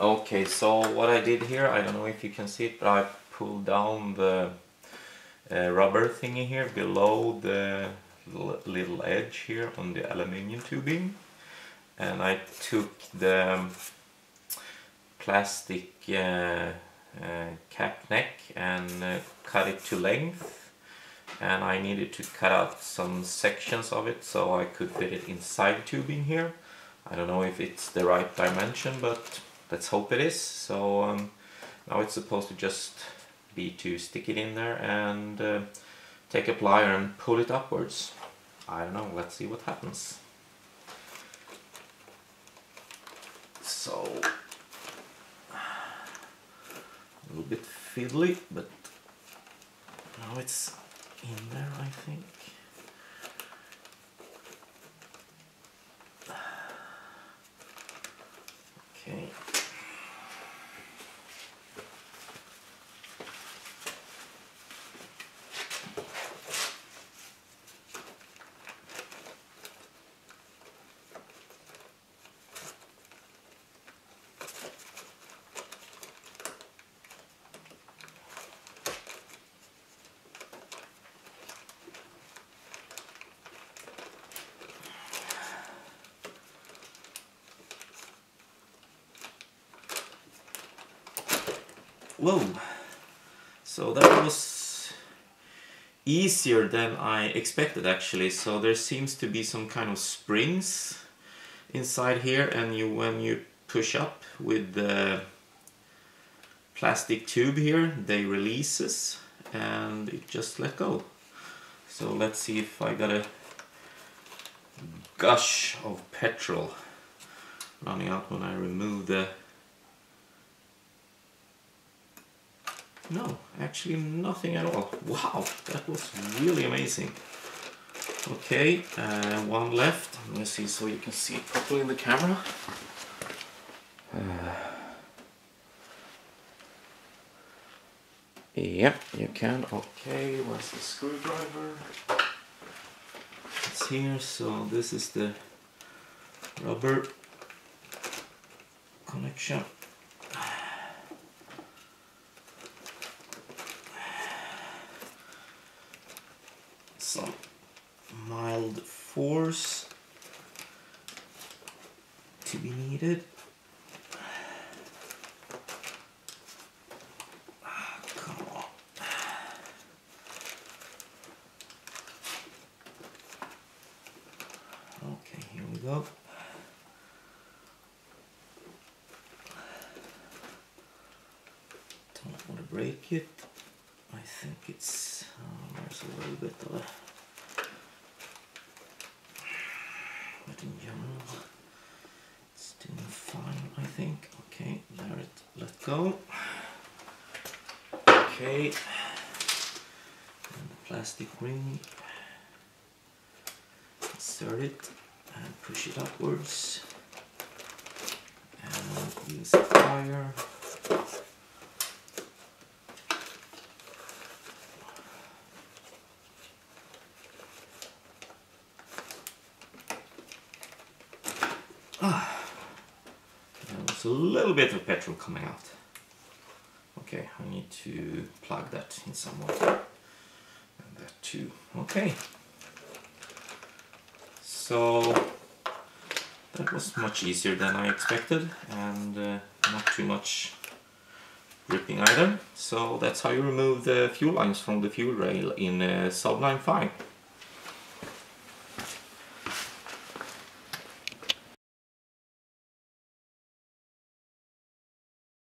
Okay, so what I did here, I don't know if you can see it, but I pulled down the uh, rubber thingy here below the little edge here on the aluminium tubing. And I took the um, plastic uh, uh, cap neck and uh, cut it to length. And I needed to cut out some sections of it so I could fit it inside the tubing here. I don't know if it's the right dimension but let's hope it is. So um, now it's supposed to just be to stick it in there and uh, take a plier and pull it upwards. I don't know let's see what happens. So a little bit fiddly but now it's in there I think. Okay Whoa! So that was easier than I expected actually. So there seems to be some kind of springs inside here and you when you push up with the plastic tube here they releases and it just let go. So let's see if I got a gush of petrol running out when I remove the No, actually nothing at all. Wow, that was really amazing. Okay, uh, one left. Let me see so you can see it properly in the camera. Uh, yep, you can. Okay, where's the screwdriver? It's here, so this is the rubber connection. some mild force to be needed. Come on. Okay, here we go. Don't want to break it. I think it's uh, there's a little bit of a in general it's doing fine I think. Okay there it let go. Okay. And the plastic ring. Insert it and push it upwards. And use plier Ah, there's a little bit of petrol coming out. Okay, I need to plug that in somewhere. And that too. Okay. So that was much easier than I expected and uh, not too much ripping either. So that's how you remove the fuel lines from the fuel rail in uh, SAAB 9-5.